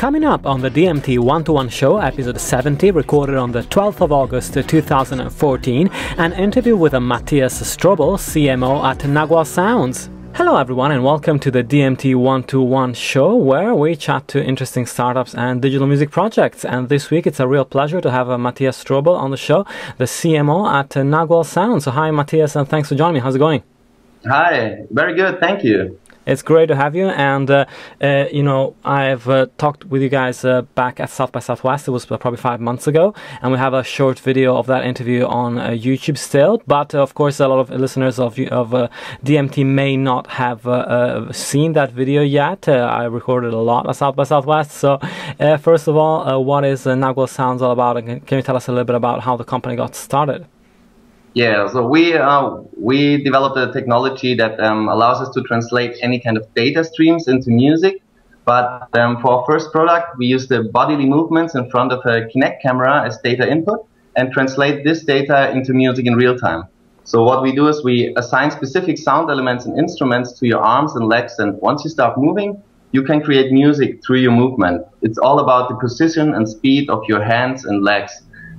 Coming up on the DMT One to One Show, episode 70, recorded on the 12th of August 2014, an interview with Matthias Strobel, CMO at Nagual Sounds. Hello, everyone, and welcome to the DMT One to One Show, where we chat to interesting startups and digital music projects. And this week, it's a real pleasure to have uh, Matthias Strobel on the show, the CMO at Nagual Sounds. So, hi, Matthias, and thanks for joining me. How's it going? Hi, very good, thank you. It's great to have you. And, uh, uh, you know, I've uh, talked with you guys uh, back at South by Southwest. It was probably five months ago. And we have a short video of that interview on uh, YouTube still. But, uh, of course, a lot of listeners of, of DMT may not have seen that video yet. I recorded a lot at South by Southwest. So, first of all, what is uh, Nagual Sounds all about? And can you tell us a little bit about how the company got started? Yeah, so we uh, we developed a technology that um, allows us to translate any kind of data streams into music. But um, for our first product, we use the bodily movements in front of a Kinect camera as data input and translate this data into music in real time. So what we do is we assign specific sound elements and instruments to your arms and legs, and once you start moving, you can create music through your movement. It's all about the precision and speed of your hands and legs.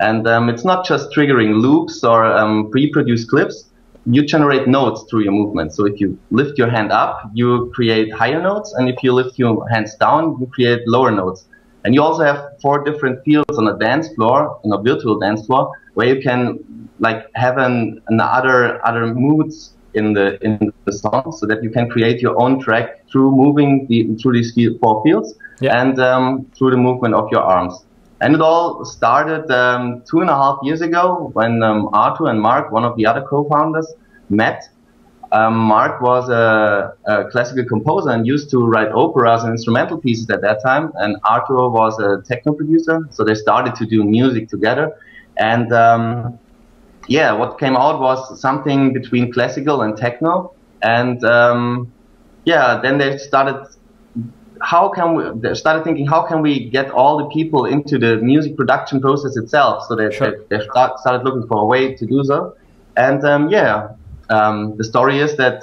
And um, it's not just triggering loops or um, pre-produced clips. You generate notes through your movement. So if you lift your hand up, you create higher notes. And if you lift your hands down, you create lower notes. And you also have four different fields on a dance floor, on a virtual dance floor, where you can like have an, an other, other moods in the in the song, so that you can create your own track through moving the, through these four fields yeah. and um, through the movement of your arms. And it all started um, two and a half years ago when um, Artur and Mark, one of the other co-founders, met. Um, Mark was a, a, classical composer and used to write operas and instrumental pieces at that time. And Artur was a techno producer, so they started to do music together. And um, yeah, what came out was something between classical and techno. And um, yeah, then they started how can we started thinking how can we get all the people into the music production process itself so they, sure. they, they start, started looking for a way to do so and um, yeah um, the story is that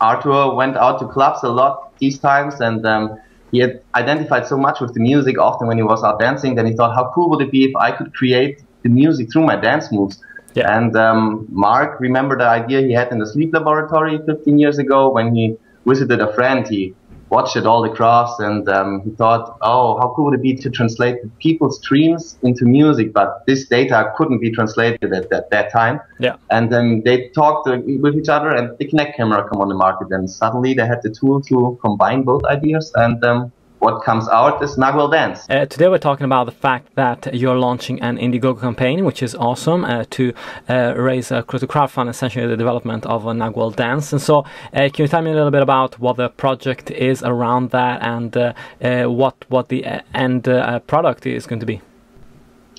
artur went out to clubs a lot these times and um, he had identified so much with the music often when he was out dancing that he thought how cool would it be if i could create the music through my dance moves yeah. and um, mark remembered the idea he had in the sleep laboratory 15 years ago when he visited a friend he watched it all across and um, he thought, oh, how cool would it be to translate people's dreams into music? But this data couldn't be translated at that, that time. Yeah. And then they talked with each other and the Kinect camera come on the market and suddenly they had the tool to combine both ideas and um, what comes out is Nagual Dance. Uh, today we're talking about the fact that you're launching an Indiegogo campaign, which is awesome, uh, to uh, raise a to crowdfund essentially the development of a Nagual Dance. And so, uh, can you tell me a little bit about what the project is around that and uh, uh, what what the end product is going to be?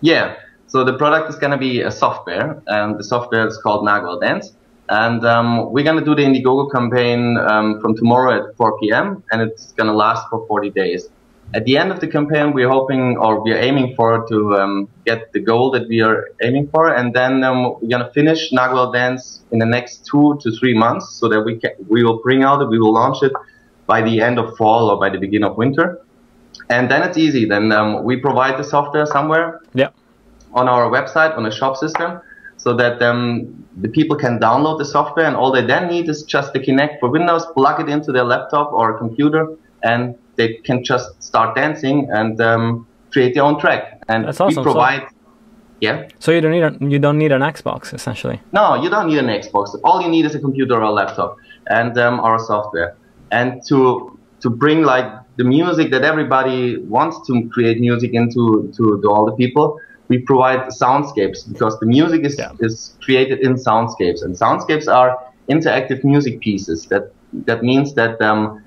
Yeah. So the product is going to be a software, and the software is called Nagual Dance. And um, we're going to do the Indiegogo campaign um, from tomorrow at 4 p.m. and it's going to last for 40 days. At the end of the campaign, we're hoping or we're aiming for to um, get the goal that we are aiming for, and then um, we're going to finish Nagual Dance in the next two to three months, so that we can we will bring out it, we will launch it by the end of fall or by the beginning of winter, and then it's easy. Then um, we provide the software somewhere yeah. on our website on a shop system, so that um, the people can download the software and all they then need is just the Kinect for Windows, plug it into their laptop or computer, and they can just start dancing and um, create their own track. And That's awesome. we provide. So, yeah. So you don't need a, you don't need an Xbox essentially. No, you don't need an Xbox. All you need is a computer or a laptop and um, our software. And to to bring like the music that everybody wants to create music into to, to all the people, we provide soundscapes because the music is, yeah. is created in soundscapes. And soundscapes are interactive music pieces. That that means that um,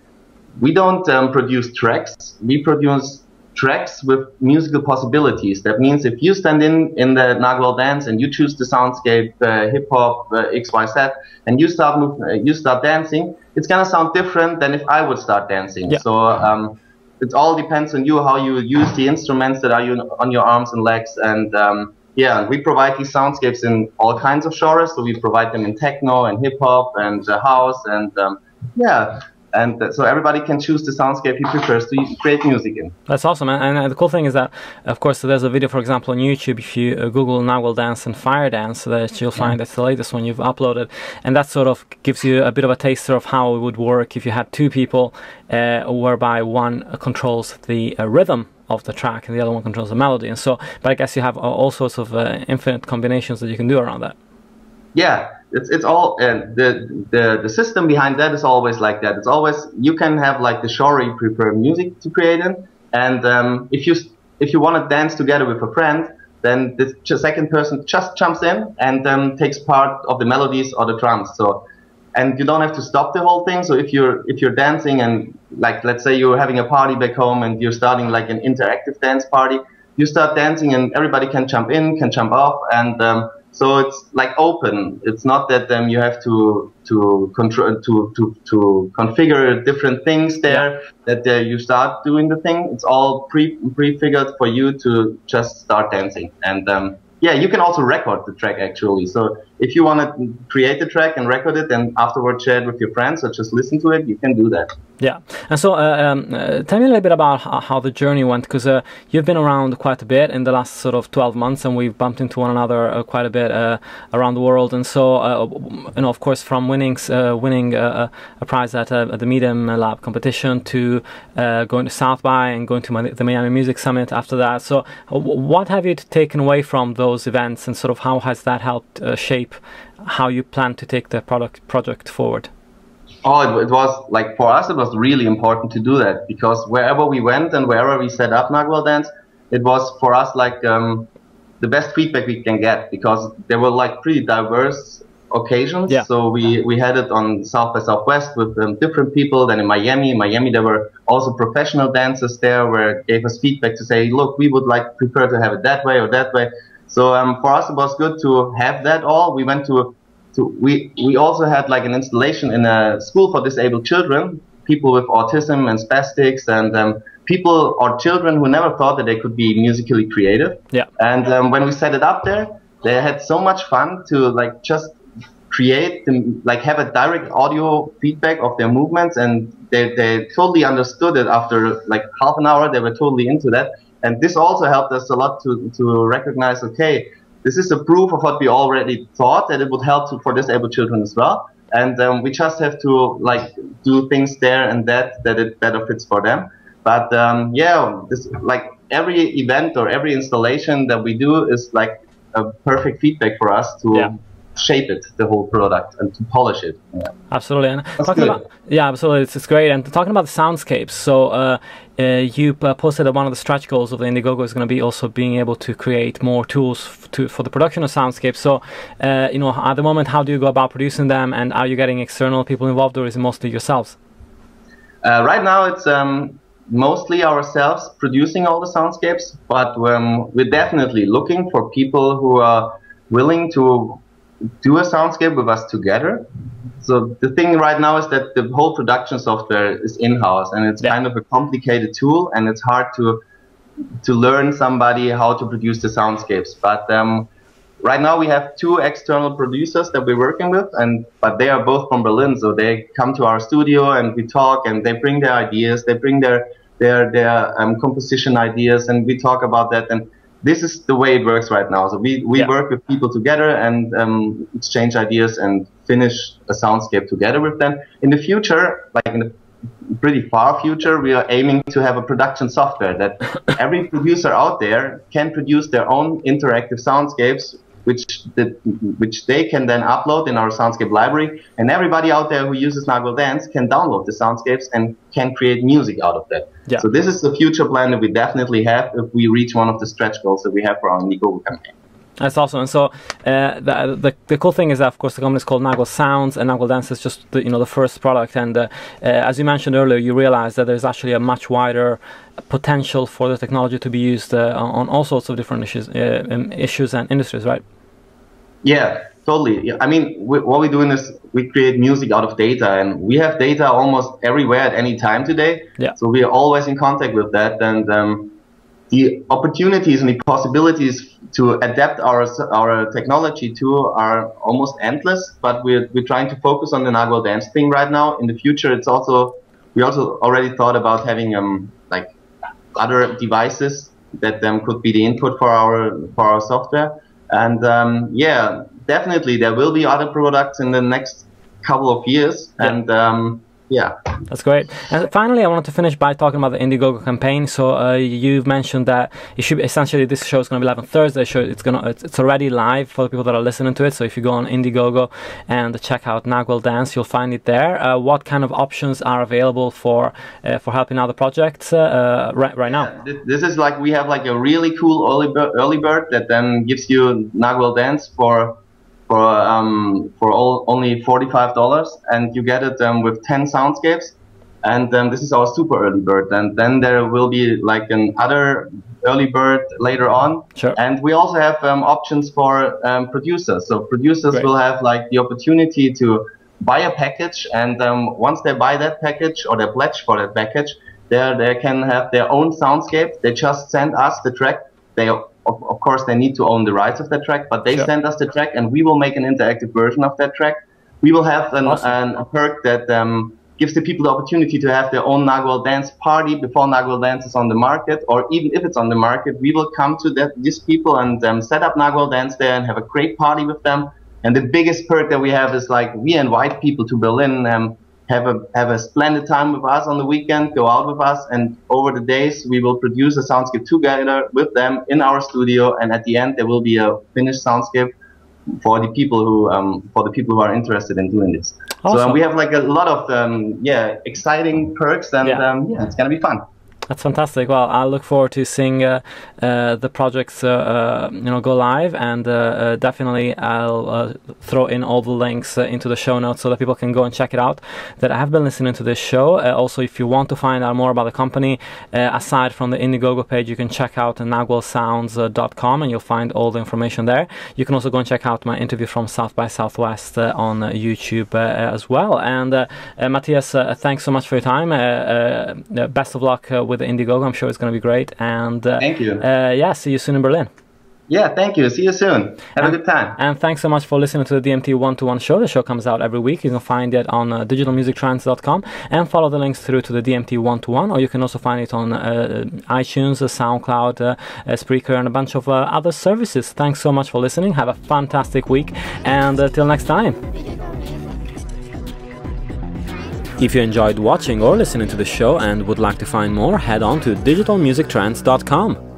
we don't um, produce tracks. We produce tracks with musical possibilities. That means if you stand in in the Nagual dance and you choose the soundscape uh, hip hop uh, xyz and you start move, uh, you start dancing it's gonna sound different than if I would start dancing. Yeah. so um, it all depends on you how you use the instruments that are you on your arms and legs. And um, yeah we provide these soundscapes in all kinds of genres. So we provide them in techno and hip hop and uh, house and um, yeah and uh, so everybody can choose the soundscape he prefers to create music in. That's awesome, and, and uh, the cool thing is that, of course, there's a video, for example, on YouTube. If you uh, Google Nagual Dance and Fire Dance, that you'll find yeah. that's the latest one you've uploaded, and that sort of gives you a bit of a taster of how it would work if you had two people, uh, whereby one controls the uh, rhythm of the track and the other one controls the melody, and so. But I guess you have all sorts of uh, infinite combinations that you can do around that. Yeah, it's it's all and the the the system behind that is always like that. It's always you can have like the you prefer music to create in, and um, if you if you want to dance together with a friend, then the second person just jumps in and um, takes part of the melodies or the drums. So and you don't have to stop the whole thing. So if you're if you're dancing and like let's say you're having a party back home and you're starting like an interactive dance party, you start dancing and everybody can jump in, can jump off, and um, so it's like open. It's not that um, you have to to control to to to configure different things there. Yeah. That uh, you start doing the thing. It's all pre prefigured for you to just start dancing. And um, yeah, you can also record the track actually. So if you want to create the track and record it and afterwards share it with your friends or just listen to it, you can do that. Yeah, and so uh, um, uh, tell me a little bit about how, the journey went because uh, you've been around quite a bit in the last sort of 12 months and we've bumped into one another uh, quite a bit uh, around the world. And so, uh, you know, of course, from winning winning a prize at, at, the Midem Lab competition to going to South by and going to the Miami Music Summit after that. So, what have you taken away from those events and sort of how has that helped shape how you plan to take the product project forward? Oh, it, it, was like for us, it was really important to do that because wherever we went and wherever we set up Nagual Dance, it was for us like um, the best feedback we can get because there were like pretty diverse occasions. Yeah. So we, we had it on South by Southwest with um, different people. Then in Miami, in Miami there were also professional dancers there where gave us feedback to say, look, we would like prefer to have it that way or that way. So um, for us, it was good to have that all. We went to, to we we also had like an installation in a school for disabled children, people with autism and spastics, and um, people or children who never thought that they could be musically creative. Yeah. And um, when we set it up there, they had so much fun to like just create them, like have a direct audio feedback of their movements and they, they totally understood it after like half an hour they were totally into that and this also helped us a lot to, to recognize, okay, this is a proof of what we already thought that it would help to, for disabled children as well. And um, we just have to like do things there and that that it better fits for them. But um, yeah, this like every event or every installation that we do is like a perfect feedback for us to yeah shape it, the whole product, and to polish it. Yeah. Absolutely. And talking about yeah, absolutely, it's, it's great. And talking about the soundscapes, so uh, uh, you uh, posted that one of the stretch goals of the Indiegogo is going to be also being able to create more tools to, for the production of soundscapes. So, uh, you know, at the moment, how do you go about producing them, and are you getting external people involved, or is it mostly yourselves? Uh, right now, it's um, mostly ourselves producing all the soundscapes, but um, we're definitely looking for people who are willing to do a soundscape with us together. So the thing right now is that the whole production software is in-house and it's yeah. kind of a complicated tool and it's hard to to learn somebody how to produce the soundscapes. But um, right now we have two external producers that we're working with and but they are both from Berlin so they come to our studio and we talk and they bring their ideas, they bring their their their um, composition ideas and we talk about that and this is the way it works right now. So we, we yeah. work with people together and um, exchange ideas and finish a soundscape together with them. In the future, like in the pretty far future, we are aiming to have a production software that every producer out there can produce their own interactive soundscapes which the, which they can then upload in our Soundscape library, and everybody out there who uses Nagual Dance can download the soundscapes and can create music out of that. Yeah. So this is the future plan that we definitely have if we reach one of the stretch goals that we have for our Indiegogo campaign. That's awesome. And so uh, the, the, the cool thing is that of course the company is called Nagual Sounds, and Nagual Dance is just the, you know the first product. And uh, uh, as you mentioned earlier, you realize that there's actually a much wider potential for the technology to be used uh, on all sorts of different issues, uh, um, issues and industries, right? Yeah, totally. Yeah. I mean, we, what we're doing is we create music out of data, and we have data almost everywhere at any time today. Yeah. So we are always in contact with that, and um, the opportunities and the possibilities to adapt our our technology to are almost endless. But we're we're trying to focus on the Nagual dance thing right now. In the future, it's also we also already thought about having um, like other devices that um, could be the input for our for our software. And um, yeah, definitely there will be other products in the next couple of years. Yeah. And um, yeah. That's great. And finally, I wanted to finish by talking about the Indiegogo campaign. So uh, you've mentioned that it should be, essentially this show is going to be live on Thursday. So it's going to it's already live for the people that are listening to it. So if you go on Indiegogo and check out Nagual Dance, you'll find it there. Uh, what kind of options are available for uh, for helping out the project uh, right right now? Yeah, this is like we have like a really cool early bird, early bird that then gives you Nagual Dance for for um, for all, only forty-five dollars, and you get it um, with ten soundscapes. And um, this is our super early bird, and then there will be like an other early bird later on. Sure. And we also have um, options for um, producers. So producers Great. will have like the opportunity to buy a package, and um, once they buy that package or they pledge for that package, they they can have their own soundscape. They just send us the track. They of, of, course, they need to own the rights of that track, but they sure. send us the track and we will make an interactive version of that track. We will have an, awesome. an, a perk that um, gives the people the opportunity to have their own Nagual dance party before Nagual dance is on the market, or even if it's on the market, we will come to that, these people and um, set up Nagual dance there and have a great party with them. And the biggest perk that we have is like we invite people to Berlin. Um, have a have a splendid time with us on the weekend, go out with us, and over the days we will produce a soundscape together with them in our studio. And at the end, there will be a finished soundscape for the people who um, for the people who are interested in doing this. Awesome. So um, we have like a lot of um, yeah exciting perks, and yeah. Um, yeah, it's gonna be fun. That's fantastic. Well, I look forward to seeing uh, uh, the projects, uh, uh you know, go live, and uh, uh, definitely I'll uh, throw in all the links uh, into the show notes so that people can go and check it out. That I have been listening to this show. Uh, also, if you want to find out more about the company, aside from the Indiegogo page, you can check out nagualsounds.com, and you'll find all the information there. You can also go and check out my interview from South by Southwest on YouTube as well. And Matthias, thanks so much for your time. best of luck with the Indiegogo. I'm sure it's going to be great. And uh, thank you. Uh, yeah, see you soon in Berlin. Yeah, thank you. See you soon. Have and, a good time. And thanks so much for listening to the DMT One to One show. The show comes out every week. You can find it on uh, digitalmusictrends.com and follow the links through to the DMT One to One, or you can also find it on uh, iTunes, uh, SoundCloud, uh, uh, Spreaker, and a bunch of uh, other services. Thanks so much for listening. Have a fantastic week, and till next time. If you enjoyed watching or listening to the show and would like to find more, head on to digitalmusictrends.com.